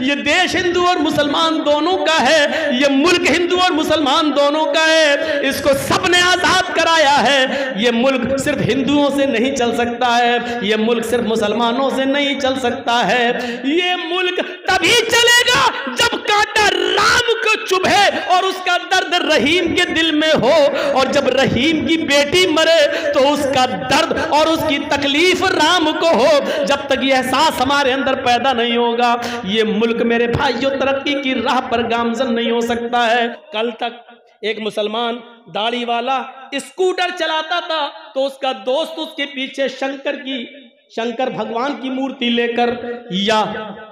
ये देश हिंदू और मुसलमान दोनों का है, ये मुल्क हिंदू और मुसलमान दोनों का है, इसको सबने आज़ाद कराया है। ये मुल्क सिर्फ़ हिंदुओं से नहीं चल सकता है, ये मुल्क सिर्फ़ मुसलमानों से नहीं चल सकता है। ये मुल्क तभी चलेगा जब कांटा राम को चुभे और उसका दर्द रहीम के दिल में हो, और जब रहीम की बेटी मरे तो उसका दर्द और उसकी तकलीफ़ राम को हो। जब तक यह एहसास हमारे अंदर पैदा नहीं होगा, ये मुल्क मेरे भाइयों तरक्की की राह पर गामजन नहीं हो सकता है। कल तक एक मुसलमान दाढ़ी वाला स्कूटर चलाता था तो उसका दोस्त उसके पीछे शंकर की शंकर भगवान की मूर्ति लेकर या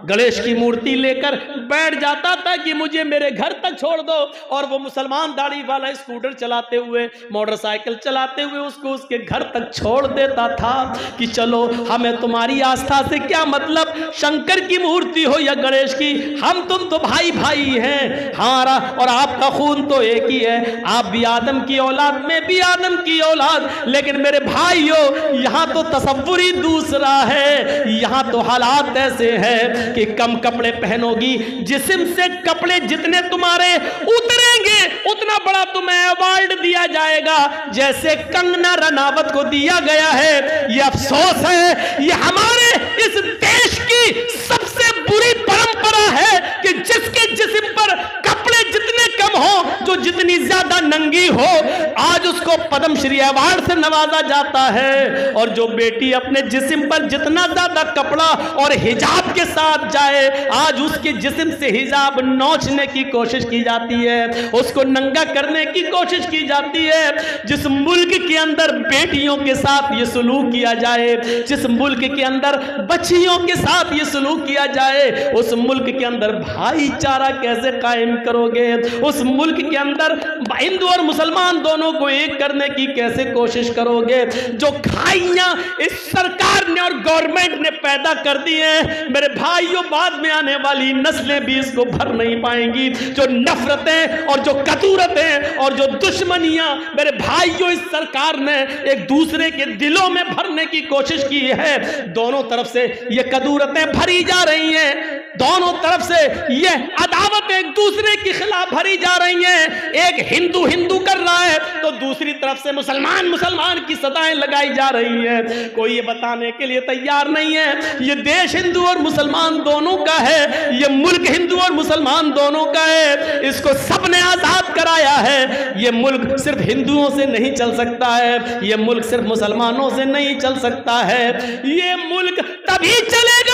गणेश की मूर्ति लेकर बैठ जाता था कि मुझे मेरे घर तक छोड़ दो। और वो मुसलमान दाढ़ी वाला स्कूटर चलाते हुए, मोटरसाइकिल चलाते हुए उसको उसके घर तक छोड़ देता था कि चलो, हमें तुम्हारी आस्था से क्या मतलब? शंकर की मूर्ति हो या गणेश की, हम तुम तो भाई भाई हैं। हमारा और आपका खून तो एक ही है। आप भी आदम की औलाद, में भी आदम की औलाद। लेकिन मेरे भाई हो यहाँ तो तस्वुर ही दूसरा है, यहाँ तो हालात ऐसे हैं कि कम कपड़े पहनोगी, जिस्म से कपड़े जितने तुम्हारे उतरेंगे, उतना बड़ा तुम्हें अवार्ड दिया जाएगा। जैसे कंगना रनावत को दिया गया है, ये अफसोस है, ये हमारे इस देश की सबसे बुरी परंपरा है कि जिसके जिसम पर कपड़े जितने कम हो, जो जितनी ज़्यादा नंगी हो आज उसको पद्मश्री अवार्ड से नवाजा जाता है। और जो बेटी अपने जिस्म पर जितना ज़्यादा कपड़ा और हिजाब के साथ जाए, आज उसके जिस्म से हिजाब नोचने की कोशिश की जाती है। उसको नंगा करने की कोशिश की जाती है। जिस मुल्क के अंदर बेटियों के साथ ये सलूक किया जाए, जिस मुल्क के अंदर बच्चियों के साथ ये सलूक किया जाए, उस मुल्क के अंदर भाईचारा कैसे कायम करोगे? उस मुल्क के अंदर हिंदू और मुसलमान दोनों को एक करने की कैसे कोशिश करोगे? जो खाइयाँ इस सरकार ने और गवर्नमेंट ने पैदा कर दी है, मेरे भाइयों, बाद में आने वाली नस्लें भी इसको भर नहीं पाएँगी। जो नफरतें और जो कतूरतें और जो दुश्मनियाँ मेरे भाइयों, इस सरकार ने एक दूसरे के दिलों में भरने की कोशिश की है, दोनों तरफ़ से ये कदूरतें भरी जा रही हैं। दोनों तरफ़ से ये अदावत एक दूसरे के खिलाफ भरी जा रही हैं। एक हिंदू हिंदू कर रहा है तो दूसरी तरफ़ से मुसलमान मुसलमान की सदाएँ लगाई जा रही है। कोई ये बताने के लिए तैयार नहीं है, ये देश हिंदू और मुसलमान दोनों का है, ये मुल्क हिंदू और मुसलमान दोनों का है, इसको सबने आज़ाद कराया है। ये मुल्क सिर्फ़ हिंदुओं से नहीं चल सकता है, ये मुल्क सिर्फ़ मुसलमानों से नहीं चल सकता है। ये मुल्क तभी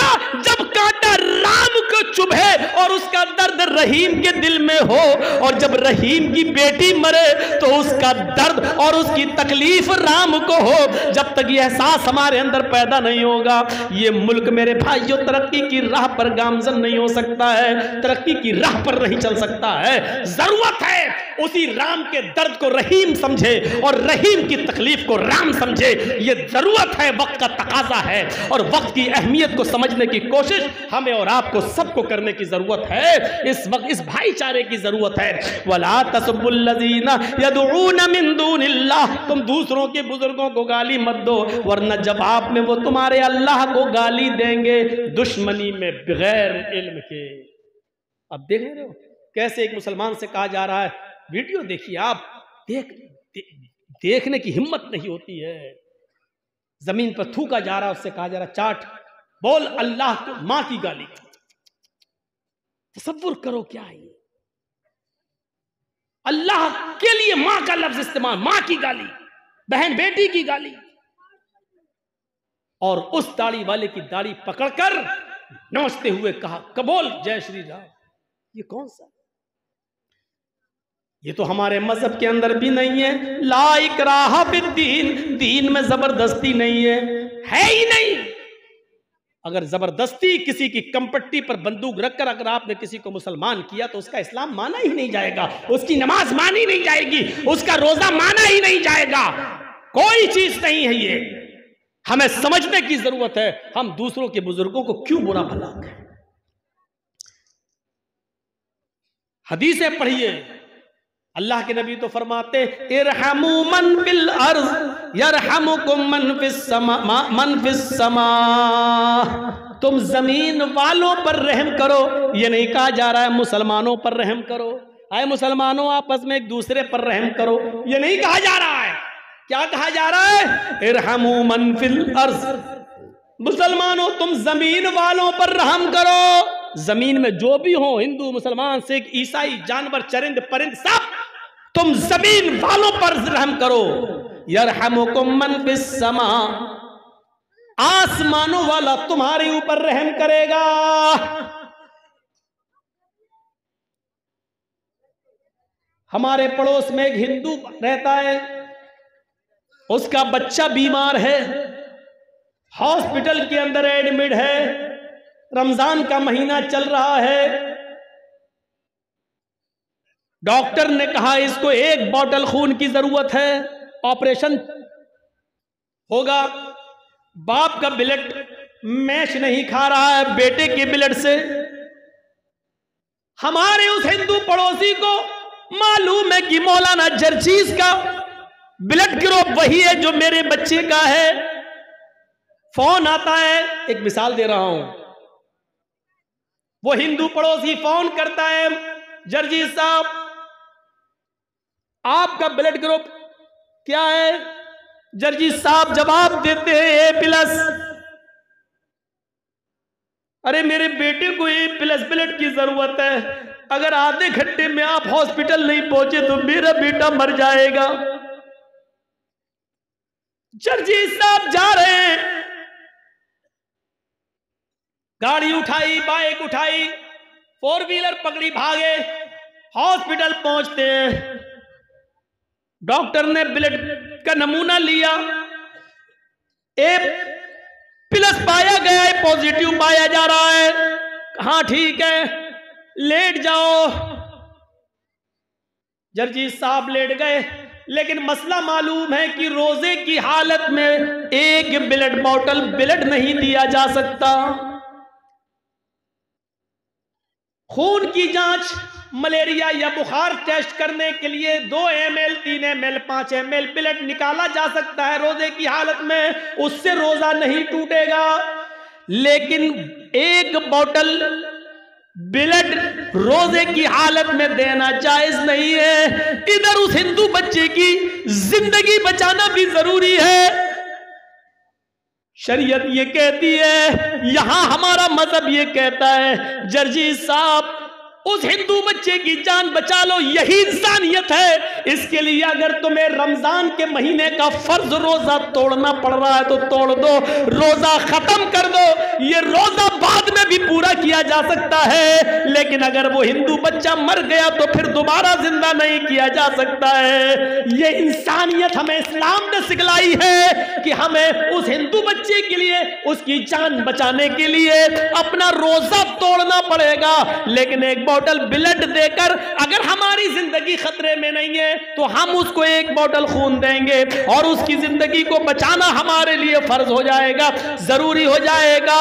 चलेगा जब कांटा राम को चुभे और उसका दर्द रहीम के दिल में हो, और जब रहीम की बेटी मरे तो उसका दर्द और उसकी तकलीफ़ राम को हो। जब तक यह एहसास हमारे अंदर पैदा नहीं होगा, ये मुल्क मेरे भाइयों, तरक्की की राह पर गामजन नहीं हो सकता है, तरक्की की राह पर नहीं चल सकता है। ज़रूरत है उसी राम के दर्द को रहीम समझे और रहीम की तकलीफ़ को राम समझे। ये ज़रूरत है, वक्त का तकाजा है और वक्त की अहमियत को समझने की कोशिश हमें और आपको सबको करने की ज़रूरत है। इस वक्त, इस भाईचारे की ज़रूरत है। वला तसबुल्लजीना तुम दूसरों के बुज़ुर्गों को गाली मत दो, वरना जवाब में वो तुम्हारे अल्लाह को गाली देंगे दुश्मनी में बगैर इल्म के। अब देख रहे हो, कैसे एक मुसलमान से कहा जा रहा है वीडियो देखिए आप देख दे, देखने की हिम्मत नहीं होती है। ज़मीन पर थूका जा रहा है उससे कहा जा रहा चाट बोल अल्लाह को माँ की गाली। तस्वुर करो क्या है? अल्लाह के लिए माँ का लफ्ज इस्तेमाल माँ की गाली बहन बेटी की गाली। और उस दाढ़ी वाले की दाढ़ी पकड़कर नोचते हुए कहा कबोल जय श्री राम। ये कौन सा? ये तो हमारे मज़हब के अंदर भी नहीं है। लाइक राह दीन दीन में ज़बरदस्ती नहीं है। है ही नहीं। अगर ज़बरदस्ती किसी की कंपट्टी पर बंदूक रखकर अगर आपने किसी को मुसलमान किया तो उसका इस्लाम माना ही नहीं जाएगा। उसकी नमाज़ मानी नहीं जाएगी। उसका रोजा माना ही नहीं जाएगा। कोई चीज़ नहीं है ये। हमें समझने की ज़रूरत है, हम दूसरों के बुज़ुर्गों को क्यों बुरा भला हदीसें पढ़िए। अल्लाह के नबी तो फरमाते मन बिल अर्ज़ मन मन समा तुम ज़मीन वालों पर रहम करो। ये नहीं कहा जा रहा है मुसलमानों पर रहम करो। आए मुसलमानों, आपस में एक दूसरे पर रहम करो। ये नहीं कहा जा रहा है। क्या कहा जा रहा है? इरहमू मनफिल अर्ज़। मुसलमानों, तुम ज़मीन वालों पर रहम करो। ज़मीन में जो भी हो, हिंदू, मुसलमान, सिख, ईसाई, जानवर, चरिंद, परिंद, सब तुम ज़मीन वालों पर रहम करो। यरहमुकुम मन समा, आसमानों वाला तुम्हारे ऊपर रहम करेगा। हमारे पड़ोस में एक हिंदू रहता है, उसका बच्चा बीमार है, हॉस्पिटल के अंदर एडमिट है रमज़ान का महीना चल रहा है। डॉक्टर ने कहा, इसको एक बॉटल खून की ज़रूरत है, ऑपरेशन होगा। बाप का बिलेट मैच नहीं खा रहा है, बेटे के बिलेट से। हमारे उस हिंदू पड़ोसी को मालूम है कि मौलाना जर्जीज का ब्लड ग्रुप वही है जो मेरे बच्चे का है। फ़ोन आता है, एक मिसाल दे रहा हूँ। वो हिंदू पड़ोसी फ़ोन करता है, जर्जी साहब, आपका ब्लड ग्रुप क्या है? जर्जी साहब जवाब देते हैं ए प्लस अरे मेरे बेटे को ए प्लस ब्लड की ज़रूरत है। अगर आधे घंटे में आप हॉस्पिटल नहीं पहुँचे तो मेरा बेटा मर जाएगा। जर्जी साहब जा रहे हैं। गाड़ी उठाई, बाइक उठाई, फोर व्हीलर पकड़ी, भागे, हॉस्पिटल पहुँचते। डॉक्टर ने ब्लड का नमूना लिया। ए, प्लस पाया गया है, पॉजिटिव पाया जा रहा है। हाँ ठीक है, लेट जाओ। जर्जी साहब लेट गए, लेकिन मसला मालूम है कि रोज़े की हालत में एक ब्लड बॉटल ब्लड नहीं दिया जा सकता। खून की जाँच, मलेरिया या बुखार टेस्ट करने के लिए दो एम एल तीन एम एल पाँच एम एल ब्लड निकाला जा सकता है। रोज़े की हालत में उससे रोजा नहीं टूटेगा, लेकिन एक बोतल ब्लड रोज़े की हालत में देना जायज़ नहीं है। इधर उस हिंदू बच्चे की ज़िंदगी बचाना भी ज़रूरी है। शरीयत ये कहती है यहाँ हमारा मज़हब ये कहता है जर्जी साहब उस हिंदू बच्चे की जान बचा लो, यही इंसानियत है। इसके लिए अगर तुम्हें रमज़ान के महीने का फ़र्ज़ रोजा तोड़ना पड़ रहा है तो तोड़ दो। रोजा खत्म कर दो। ये रोजा बाद में भी पूरा किया जा सकता है, लेकिन अगर वो हिंदू बच्चा मर गया तो फिर दोबारा ज़िंदा नहीं किया जा सकता है। ये इंसानियत हमें इस्लाम ने सिखलाई है कि हमें उस हिंदू बच्चे के लिए, उसकी जान बचाने के लिए अपना रोजा तोड़ना पड़ेगा। लेकिन एक बोतल ब्लड देकर अगर हमारी ज़िंदगी खतरे में नहीं है तो हम उसको एक बोतल खून देंगे और उसकी ज़िंदगी को बचाना हमारे लिए फ़र्ज़ हो जाएगा, ज़रूरी हो जाएगा।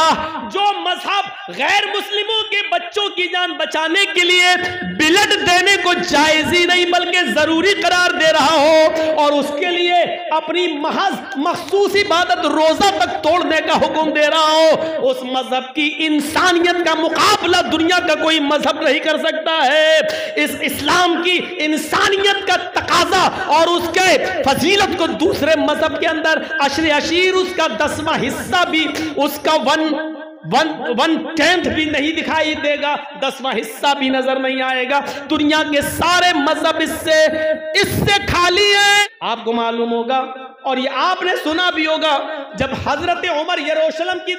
जो मज़हब गैर मुस्लिमों के बच्चों की जान बचाने के लिए ब्लड देने को जायज़ ही नहीं, बल्कि ज़रूरी करार दे रहा हो और उसके लिए अपनी महज, मखसूस इबादत रोजा तक तोड़ने का हुक्म दे रहा हो, उस मज़हब की इंसानियत का मुकाबला दुनिया का कोई मज़हब नहीं कर सकता है। इस इस्लाम की इंसानियत का तकाजा और उसके फजीलत को दूसरे मज़हब के अंदर अशर अशीर उसका दसवा हिस्सा भी, उसका वन वन वन टेंथ भी नहीं दिखाई देगा, दसवां हिस्सा भी नज़र नहीं आएगा। दुनिया के सारे मज़हब इससे इससे खाली है। आपको मालूम होगा और ये आपने सुना भी होगा, जब हज़रत उमर यरूशलेम की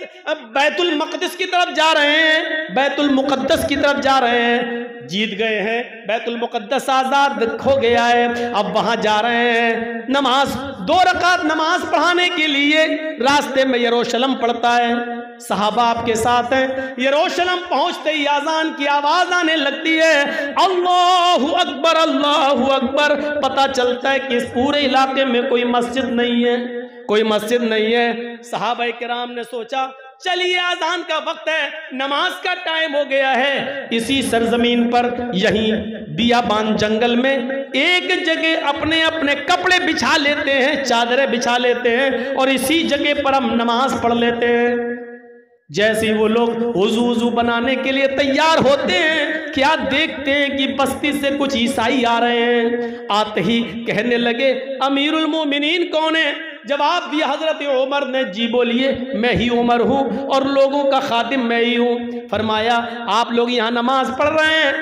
बैतुल मकदस की तरफ़ जा रहे हैं, बैतुल मुकद्दस की तरफ़ जा रहे हैं, जीत गए हैं, बैतुल मुकद्दस आज़ाद खो गया है, अब वहाँ जा रहे हैं। नमाज़, दो रकात नमाज़ पढ़ाने के लिए रास्ते में यरूशलेम पड़ता है। सहाबा आपके साथ हैं। यरूशलेम पहुँचते ही आजान की आवाज़ आने लगती है। अल्लाह अकबर अल्लाह अकबर। पता चलता है कि इस पूरे इलाके में कोई मस्जिद नहीं है। कोई मस्जिद नहीं है। साहब कराम ने सोचा, चलिए आजान का वक्त है, नमाज़ का टाइम हो गया है। इसी सरजमीन पर, यहीं बियाबान जंगल में एक जगह अपने अपने कपड़े बिछा लेते हैं, चादरें बिछा लेते हैं और इसी जगह पर हम नमाज़ पढ़ लेते हैं। जैसे ही वो लोग वज़ू वज़ू बनाने के लिए तैयार होते हैं, क्या देखते हैं कि बस्ती से कुछ ईसाई आ रहे हैं? आते ही कहने लगे, अमीरुल मोमिनीन कौन है? जवाब दिया, हज़रत उमर ने, जी बोलिए, मैं ही उमर हूँ और लोगों का खातिम मैं ही हूँ। फरमाया, आप लोग यहाँ नमाज़ पढ़ रहे हैं?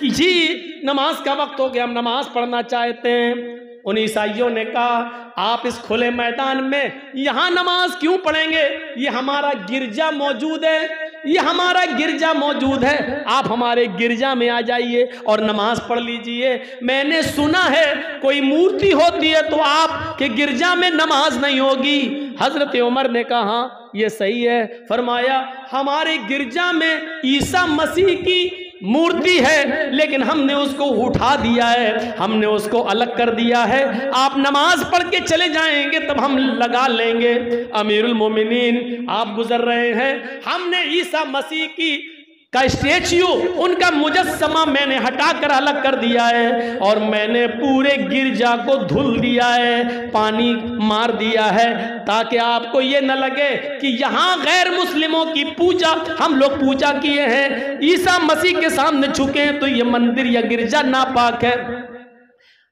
कि जी, नमाज़ का वक्त हो गया, हम नमाज़ पढ़ना चाहते हैं। उन ईसाइयों ने कहा आप इस खुले मैदान में यहाँ नमाज़ क्यों पढ़ेंगे? ये हमारा गिरजा मौजूद है। ये हमारा गिरजा मौजूद है। आप हमारे गिरजा में आ जाइए और नमाज़ पढ़ लीजिए। मैंने सुना है कोई मूर्ति होती है तो आप के गिरजा में नमाज़ नहीं होगी। हज़रत उमर ने कहा हाँ, ये सही है। फरमाया हमारे गिरजा में ईसा मसीह की मूर्ति है, लेकिन हमने उसको उठा दिया है, हमने उसको अलग कर दिया है। आप नमाज़ पढ़ के चले जाएँगे, तब हम लगा लेंगे। अमीरुल मोमिनीन, आप गुजर रहे हैं। हमने ईसा मसीह की का स्टेच्यू उनका मुजस्समा मैंने हटाकर अलग कर दिया है और मैंने पूरे गिरजा को धुल दिया है, पानी मार दिया है, ताकि आपको ये न लगे कि यहाँ गैर मुस्लिमों की पूजा हम लोग पूजा किए हैं। ईसा मसीह के सामने झुके हैं तो ये मंदिर या गिरजा नापाक है।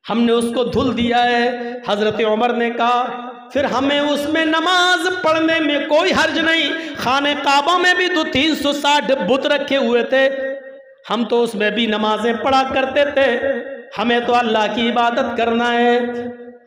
हमने उसको धुल दिया है। हज़रत उमर ने कहा फिर हमें उसमें नमाज़ पढ़ने में कोई हर्ज नहीं। खाने काबा में भी दो तीन सौ साठ बुत रखे हुए थे। हम तो उसमें भी नमाजें पढ़ा करते थे। हमें तो अल्लाह की इबादत करना है।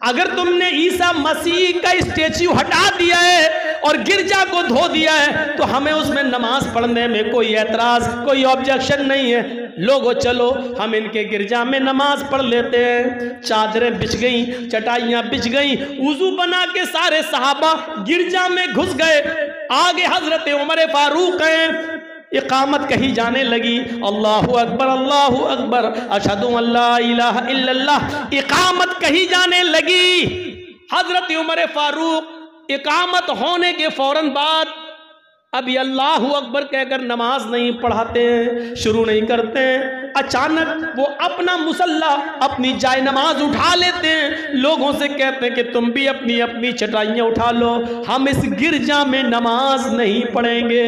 अगर तुमने ईसा मसीह का स्टेच्यू हटा दिया है और गिरजा को धो दिया है तो हमें उसमें नमाज़ पढ़ने में कोई एतराज़ कोई ऑब्जेक्शन नहीं है। लोगो चलो, हम इनके गिरजा में नमाज़ पढ़ लेते हैं। चादरें बिछ गई, चटाइयाँ बिछ गई, उजू बना के सारे सहाबा गिरजा में घुस गए। आगे हज़रत उमर फारूक हैं। इकामत कही जाने लगी। अल्लाह अकबर अल्लाह अकबर। अशद अल्लाह इकामत कही जाने लगी। हज़रत उमर फारूक इकामत होने के फ़ौरन बाद, अभी अल्लाह अकबर कहकर नमाज़ नहीं पढ़ाते हैं शुरू नहीं करते हैं अचानक वो अपना मुसल्ला अपनी जाय नमाज़ उठा लेते हैं। लोगों से कहते हैं कि तुम भी अपनी अपनी चटाइयाँ उठा लो। हम इस गिरजा में नमाज़ नहीं पढ़ेंगे।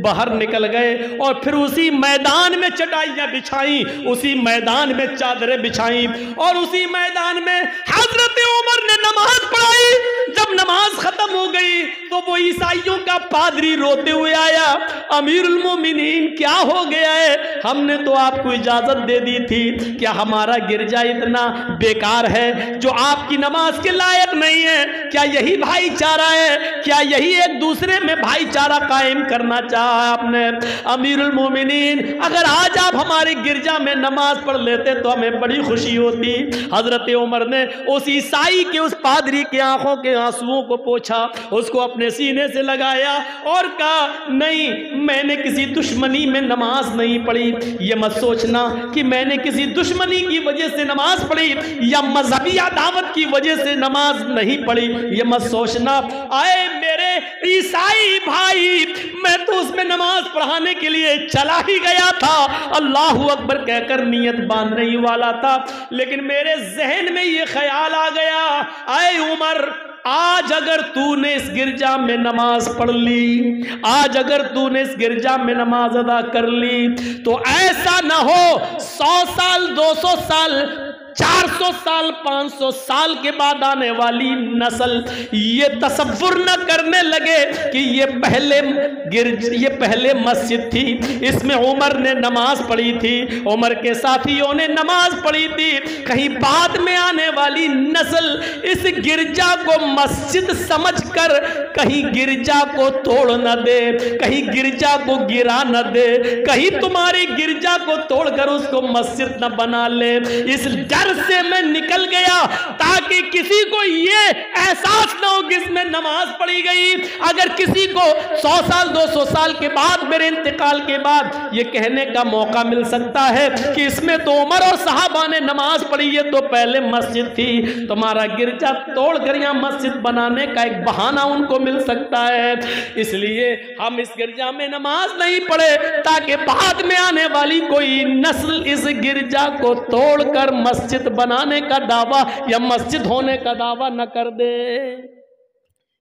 बाहर निकल गए और फिर उसी मैदान में चटाइयाँ बिछाई, उसी मैदान में चादरें बिछाई और उसी मैदान में हज़रत उमर ने नमाज़ पढ़ाई। जब नमाज़ खत्म हो गई तो वो ईसाइयों का पादरी रोते हुए आया। अमीर क्या हो गया है? हमने तो आपको इजाज़त दे दी थी क्या हमारा गिरजा इतना बेकार है जो आपकी नमाज़ के लायक नहीं है? क्या यही भाईचारा है? क्या यही एक दूसरे में भाईचारा कायम करना चाहा आपने? अमीर मोमिनीन, अगर आज आप हमारे गिरजा में नमाज़ पढ़ लेते तो हमें बड़ी खुशी होती। हज़रत उमर ने उस ईसाई के, उस पादरी के आँखों के आंसुओं को पोछा, उसको अपने सीने से लगाया और कहा, नहीं, मैंने किसी दुश्मनी में नमाज़ नहीं पढ़ी। ये मत सोचना कि मैंने किसी दुश्मनी की वजह से नमाज़ पढ़ी या मजहबी दावत की वजह से नमाज़ नहीं पढ़ी, ये मत सोचना। आए मेरे ईसाई भाई, मैं तो उसमें नमाज़ पढ़ाने के लिए चला ही गया था। अल्लाह अकबर कहकर नियत बांधने ही वाला था। लेकिन मेरे जहन में ये ख्याल आ गया, आए उमर आज अगर तूने इस गिरजा में नमाज़ पढ़ ली, आज अगर तूने इस गिरजा में नमाज़ अदा कर ली तो ऐसा ना हो, सौ साल, दो सौ साल 400 साल 500 साल के बाद आने वाली नस्ल ये तस्वुर न करने लगे कि ये पहले गिर, ये पहले मस्जिद थी। इसमें उमर ने नमाज़ पढ़ी थी, उमर के साथियों ने नमाज़ पढ़ी थी। कहीं बाद में आने वाली नस्ल इस गिरजा को मस्जिद समझकर कहीं गिरजा को तोड़ न दे, कहीं गिरजा को गिरा न दे, कहीं तुम्हारी गिरजा को तोड़कर उसको मस्जिद न बना ले। इस डर घर से मैं निकल गया ताकि किसी को ये एहसास ना हो कि इसमें नमाज़ पढ़ी गई। अगर किसी को सौ साल, दो सौ साल के बाद, मेरे इंतकाल के बाद ये कहने का मौका मिल सकता है कि इसमें तो उमर और साहबा ने नमाज़ पढ़ी है तो पहले मस्जिद थी। तुम्हारा गिरजा तोड़ कर यहाँ मस्जिद बनाने का एक बहाना उनको मिल सकता है। इसलिए हम इस गिरजा में नमाज़ नहीं पढ़े ताकि बाद में आने वाली कोई नस्ल इस गिरजा को तोड़कर मस्जिद मस्जिद बनाने का दावा या मस्जिद होने का दावा न कर दे।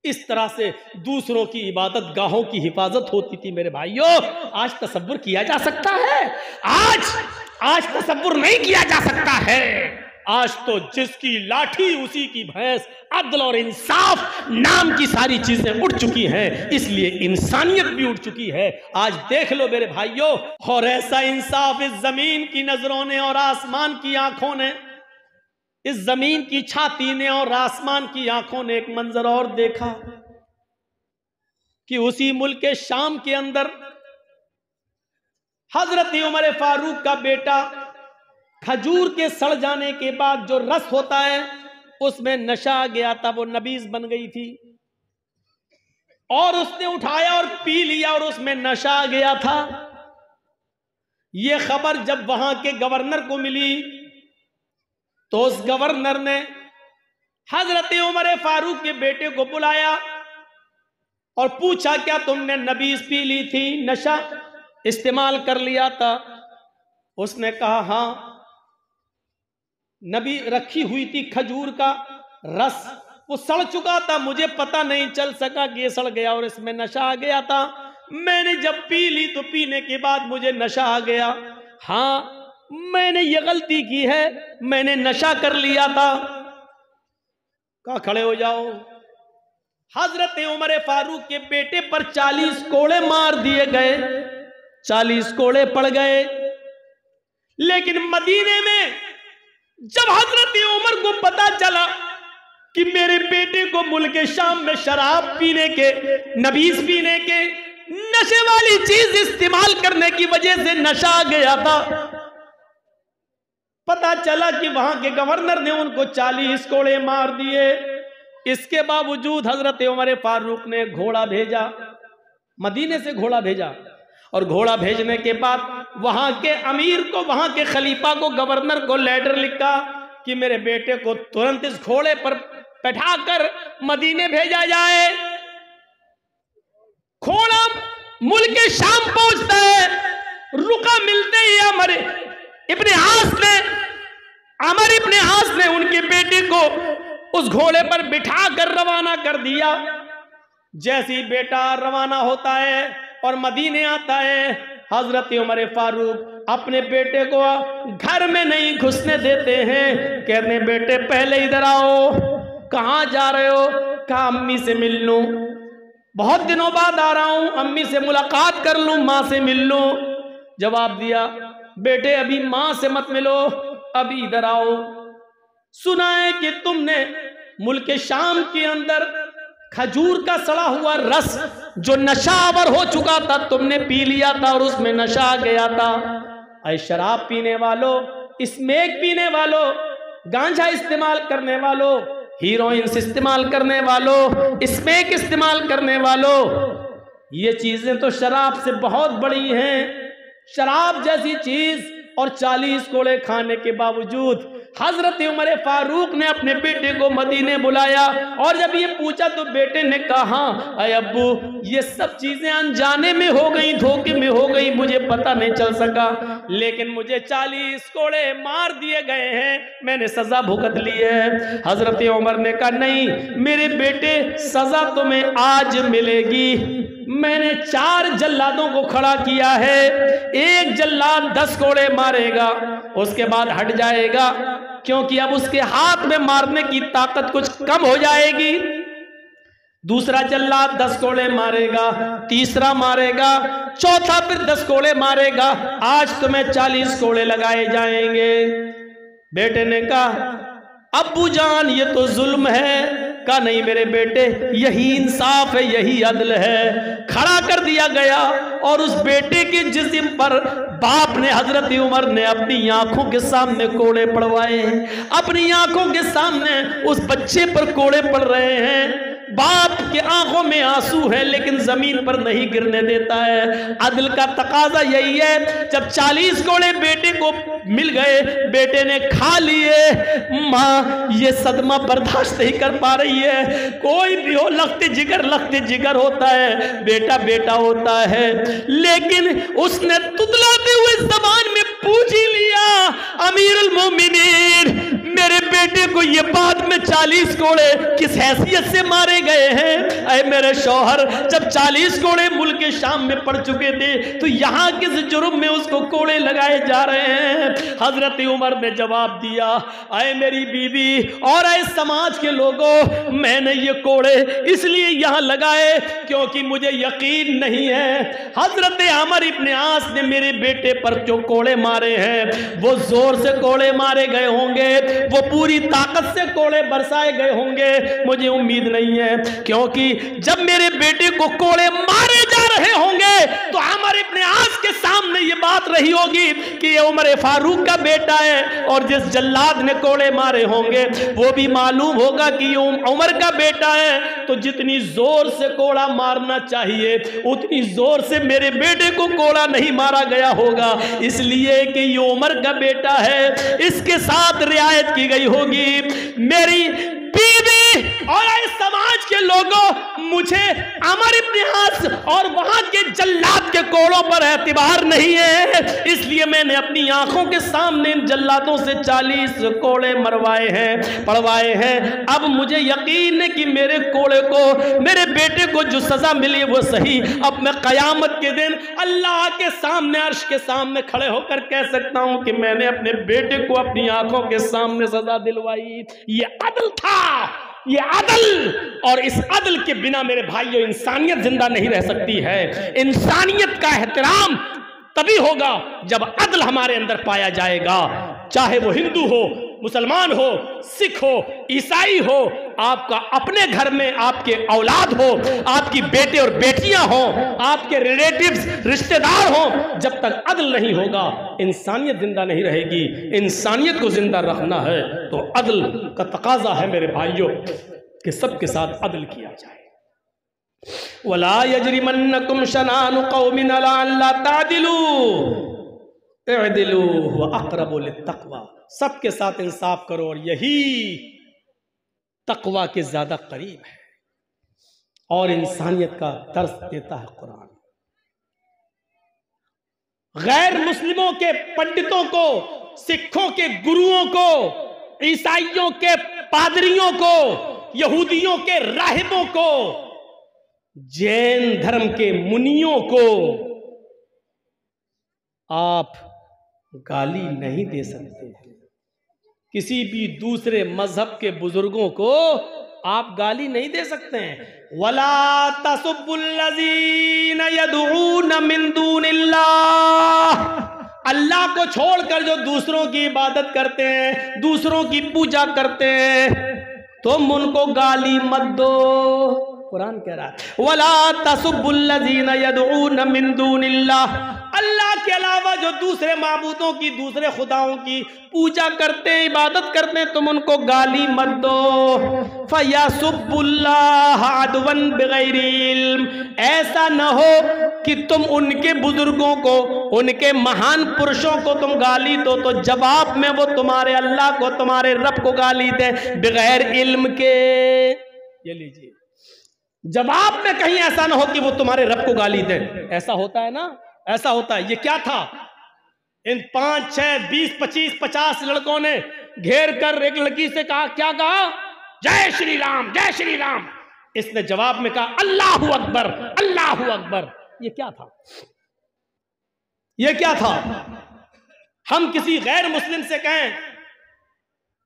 इस तरह से दूसरों की इबादत गाहों की हिफाजत होती थी मेरे भाइयों। आज तस्वुर किया जा सकता है। आज आज तस्वुर नहीं किया जा सकता है। आज तो जिसकी लाठी उसी की भैंस, अदल और इंसाफ नाम की सारी चीज़ें उठ चुकी हैं, इसलिए इंसानियत भी उठ चुकी है। आज देख लो मेरे भाइयों, और ऐसा इंसाफ इस ज़मीन की नज़रों ने और आसमान की आँखों ने, इस ज़मीन की छाती ने और आसमान की आँखों ने एक मंजर और देखा, कि उसी मुल्क के शाम के अंदर हज़रत उमर फारूक का बेटा खजूर के सड़ जाने के बाद जो रस होता है, उसमें नशा आ गया था वो नबीज बन गई थी। और उसने उठाया और पी लिया और उसमें नशा आ गया था। यह खबर जब वहाँ के गवर्नर को मिली तो उस गवर्नर ने हज़रत उमर फारूक के बेटे को बुलाया और पूछा, क्या तुमने नबीज पी ली थी? नशा इस्तेमाल कर लिया था? उसने कहा, हाँ। नबी रखी हुई थी खजूर का रस, वो सड़ चुका था, मुझे पता नहीं चल सका कि ये सड़ गया और इसमें नशा आ गया था। मैंने जब पी ली तो पीने के बाद मुझे नशा आ गया। हाँ मैंने ये गलती की है, मैंने नशा कर लिया था। कहा खड़े हो जाओ? हज़रत उमर फारूक के बेटे पर चालीस कोड़े मार दिए गए। चालीस कोड़े पड़ गए। लेकिन मदीने में जब हज़रत उमर को पता चला कि मेरे बेटे को मुल्क शाम में शराब पीने के नबीज पीने के, नशे वाली चीज़ इस्तेमाल करने की वजह से नशा आ गया था, पता चला कि वहाँ के गवर्नर ने उनको चालीस कोड़े मार दिए। इसके बावजूद हज़रत उमर फारूक ने घोड़ा भेजा, मदीने से घोड़ा भेजा, और घोड़ा भेजने के बाद वहाँ के अमीर को, वहाँ के खलीफा को, गवर्नर को लेटर लिखा कि मेरे बेटे को तुरंत इस घोड़े पर बैठाकर मदीने भेजा जाए। घोड़ा मुल्क शाम पहुँचता है, रुका मिलते ही हमारे इब्ने हास ने, अमर इब्ने हास ने उनके बेटे को उस घोड़े पर बिठा कर रवाना कर दिया। जैसी बेटा रवाना होता है और मदीने आता है हज़रत उमर फारूक अपने बेटे को घर में नहीं घुसने देते हैं। कहते, बेटे, पहले इधर आओ। कहा जा रहे हो? कहा, अम्मी से मिल लू। बहुत दिनों बाद आ रहा हूँ। अम्मी से मुलाकात कर लू, माँ से मिल लू। जवाब दिया, बेटे, अभी माँ से मत मिलो। अभी इधर आओ। सुना है कि तुमने मुल्क शाम के अंदर खजूर का सड़ा हुआ रस जो नशावर हो चुका था, तुमने पी लिया था और उसमें नशा आ गया था। अरे शराब पीने वालों स्मेक पीने वालों, गांजा इस्तेमाल करने वालों, हीरोइन इस्तेमाल करने वालों स्मेक इस्तेमाल करने वालों, ये चीज़ें तो शराब से बहुत बड़ी हैं। शराब जैसी चीज़ और चालीस कोड़े खाने के बावजूद हज़रत उमर फारूक ने अपने बेटे को मदीने बुलाया और जब ये पूछा तो बेटे ने कहा अरे अब्बू, ये सब चीज़ें अनजाने में हो गई, धोखे में हो गई, मुझे पता नहीं चल सका। लेकिन मुझे चालीस कोड़े मार दिए गए हैं, मैंने सजा भुगत ली है। हज़रत उमर ने कहा, नहीं, मेरे बेटे, सजा तुम्हें आज मिलेगी। मैंने चार जल्लादों को खड़ा किया है, एक जल्लाद दस कोड़े मारेगा उसके बाद हट जाएगा, क्योंकि अब उसके हाथ में मारने की ताकत कुछ कम हो जाएगी। दूसरा जल्लाद दस कोड़े मारेगा, तीसरा मारेगा, चौथा फिर दस कोड़े मारेगा। आज तुम्हें चालीस कोड़े लगाए जाएँगे। बेटे ने कहा अबू जान, ये तो जुल्म है। का नहीं मेरे बेटे? यही इंसाफ है, यही अदल है। खड़ा कर दिया गया और उस बेटे के जिस्म पर बाप ने हज़रत उमर ने अपनी आँखों के सामने कोड़े पड़वाए अपनी आँखों के सामने उस बच्चे पर कोड़े पड़ रहे हैं। बाप के आँखों में आँसू है, लेकिन ज़मीन पर नहीं गिरने देता है। अदल का तकाजा यही है, जब चालीस कोड़े बेटे को मिल गए, बेटे ने खा लिए, माँ ये सदमा बर्दाश्त नहीं कर पा रही है। कोई भी हो लगते जिगर लगते जिगर होता है, बेटा बेटा होता है। लेकिन उसने तुतलाते हुए जबान में पूछ ही लिया अमीर मेरे बेटे को ये बाद में चालीस कोड़े किस हैसियत से मारे गए हैं? अरे मेरे शौहर, जब चालीस कोड़े मुल्क के शाम में पड़ चुके थे तो यहाँ किस जुर्म में उसको कोड़े लगाए जा रहे हैं? हज़रत उमर ने जवाब दिया, अरे मेरी बीवी और अरे समाज के लोगों, मैंने ये कोड़े इसलिए यहाँ लगाए क्योंकि मुझे यकीन नहीं है। हज़रत अमर इब्ने आस ने मेरे बेटे पर जो कोड़े मारे हैं, वो ज़ोर से कोड़े मारे गए होंगे, वो पूरी ताकत से कोड़े बरसाए गए होंगे। मुझे उम्मीद नहीं है क्योंकि जब मेरे बेटे को कोड़े मारे जा रहे होंगे तो अमर इब्ने आस के सामने ये बात रही होगी कि ये उमर फारूक का बेटा है और जिस जल्लाद ने कोड़े मारे होंगे, वो भी मालूम होगा कि ये उमर का बेटा है। तो जितनी ज़ोर से कोड़ा मारना चाहिए, उतनी ज़ोर से मेरे बेटे को कोड़ा नहीं मारा गया होगा। इसलिए कि ये उमर का बेटा है, इसके साथ रियायत की गई होगी, मेरी और समाज के लोगों, मुझे अमर इतिहास और वहाँ के जल्लाद के कोड़ों पर एतबार नहीं है। इसलिए मैंने अपनी आँखों के सामने इन जल्लादों से चालीस कोड़े मरवाए हैं, पढ़वाए हैं। अब मुझे यकीन है कि मेरे कोड़े को, मेरे बेटे को जो सजा मिली वो सही। अब मैं कयामत के दिन अल्लाह के सामने, अर्श के सामने खड़े होकर कह सकता हूँ कि मैंने अपने बेटे को अपनी आँखों के सामने सजा दिलवाई। ये अदल था। ये अदल और इस अदल के बिना मेरे भाइयों, इंसानियत ज़िंदा नहीं रह सकती है। इंसानियत का एहतराम तभी होगा जब अदल हमारे अंदर पाया जाएगा। चाहे वो हिंदू हो मुसलमान हो, सिख हो, ईसाई हो, आपका अपने घर में आपके औलाद हो, आपकी बेटे और बेटियाँ हो, आपके रिलेटिव्स रिश्तेदार हो, जब तक अदल नहीं होगा, इंसानियत ज़िंदा नहीं रहेगी, इंसानियत को ज़िंदा रखना है तो अदल का तकाजा है मेरे भाइयों, कि सबके साथ अदल किया जाए। वला यजरिमन्नकुम शनानु कौमिन अला तादिलू। अकरबुल तकवा सबके साथ इंसाफ करो और यही तकवा के ज़्यादा करीब है। और इंसानियत का दर्स देता है कुरान। गैर मुस्लिमों के पंडितों को, सिखों के गुरुओं को, ईसाइयों के पादरियों को, यहूदियों के राहिबों को, जैन धर्म के मुनियों को, आप गाली नहीं दे सकते। किसी भी दूसरे मज़हब के बुज़ुर्गों को आप गाली नहीं दे सकते हैं। वला तसुबुल्लजीन अल्लाह को छोड़कर जो दूसरों की इबादत करते हैं, दूसरों की पूजा करते हैं, तुम उनको गाली मत दो। कुरान कह रहा है, वला तसुबुल्लजीन यदून मिन अल्लाह के अलावा जो दूसरे मबूदों की, दूसरे खुदाओं की पूजा करते हैं इबादत करते हैं तुम उनको गाली मत दो। फयासुबुल्लावन ऐसा न हो कि तुम उनके बुज़ुर्गों को, उनके महान पुरुषों को तुम गाली दो तो जवाब में वो तुम्हारे अल्लाह को, तुम्हारे रब को गाली दे, बगैर इल्म के। ये लीजिए। जवाब में कहीं ऐसा ना हो कि वो तुम्हारे रब को गाली दे। ऐसा होता है ना? ऐसा होता है। ये क्या था? इन पाँच, छह, बीस, पच्चीस, पचास लड़कों ने घेर कर एक लड़की से कहा, क्या कहा? जय श्री राम जय श्री राम इसने जवाब में कहा, अल्लाह अकबर अल्लाह अकबर। ये क्या था? ये क्या था? हम किसी गैर मुस्लिम से कहें,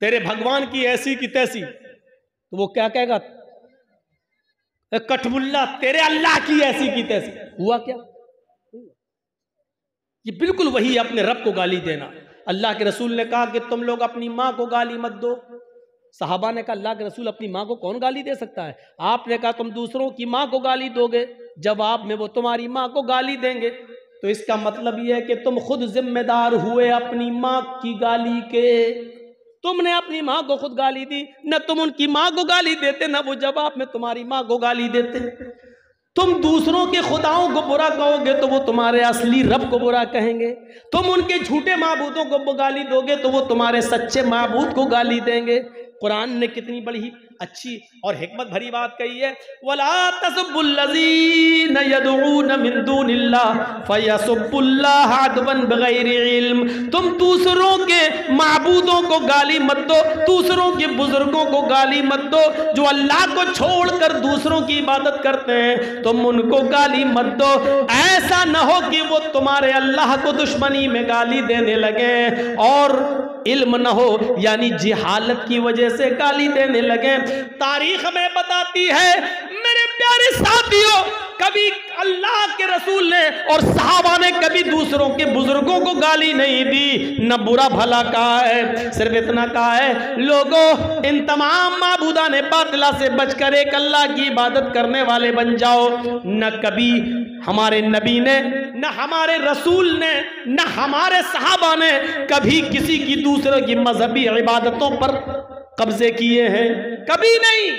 तेरे भगवान की ऐसी की तैसी। तो वो क्या कहेगा? कठमुल्ला, तेरे अल्लाह की ऐसी की तैसी। हुआ क्या? ये बिल्कुल वही है अपने रब को गाली देना। अल्लाह के रसूल ने कहा कि तुम लोग अपनी माँ को गाली मत दो। साहबा ने कहा, अल्लाह के रसूल अपनी माँ को कौन गाली दे सकता है? आपने कहा, तुम दूसरों की माँ को गाली दोगे। जवाब में वो तुम्हारी माँ को गाली देंगे तो इसका मतलब यह है कि तुम खुद जिम्मेदार हुए अपनी माँ की गाली के। तुमने अपनी माँ को खुद गाली दी, न तुम उनकी माँ को गाली देते, न वो जवाब में तुम्हारी माँ को गाली देते। तुम दूसरों के खुदाओं को बुरा कहोगे तो वो तुम्हारे असली रब को बुरा कहेंगे। तुम उनके झूठे महाबूतों को गाली दोगे तो वो तुम्हारे सच्चे महाबूत को गाली देंगे। कुरान ने कितनी बड़ी अच्छी और हिकमत भरी बात कही है। वला इल्म। तुम दूसरों के माबूदों को गाली मत दो, दूसरों के बुज़ुर्गों को गाली मत दो, जो अल्लाह को छोड़कर दूसरों की इबादत करते हैं, तुम उनको गाली मत दो। ऐसा ना हो कि वो तुम्हारे अल्लाह को दुश्मनी में गाली देने लगे। और इल्म न हो, यानी जिहालत की वजह से गाली देने लगे। तारीख में बताती है, मेरे प्यारे साथियों कभी अल्लाह के रसूल ने और साहबा ने कभी दूसरों के बुज़ुर्गों को गाली नहीं दी। न बुरा भला कहा है, सिर्फ़ इतना कहा है, लोगों, इन तमाम माबूदा ने बातला से बचकर एक अल्लाह की इबादत करने वाले बन जाओ। न कभी हमारे नबी ने, न हमारे रसूल ने, न हमारे साहबा ने कभी किसी की दूसरे की मजहबी इबादतों पर कब्जे किए हैं। कभी नहीं।